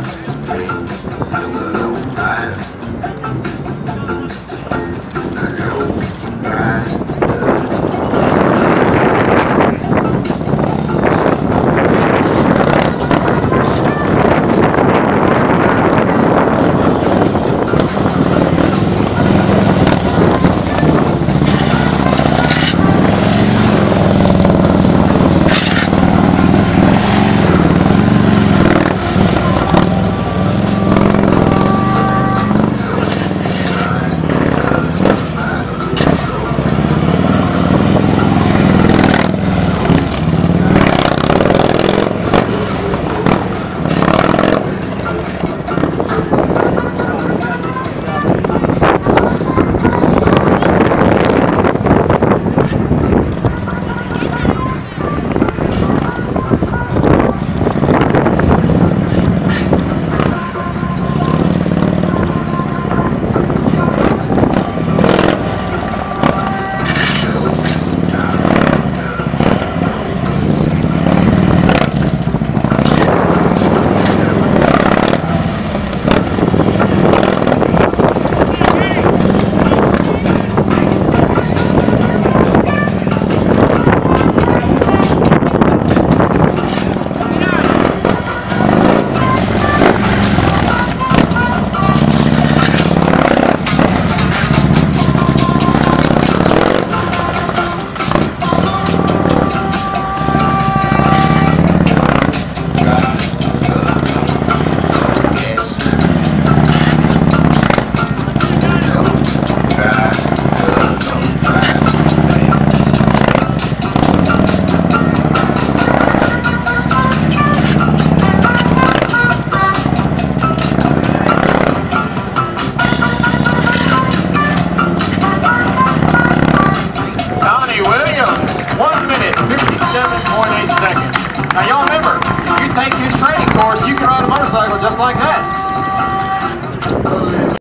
Donnie Now y'all remember, if you take his training course, you can ride a motorcycle just like that.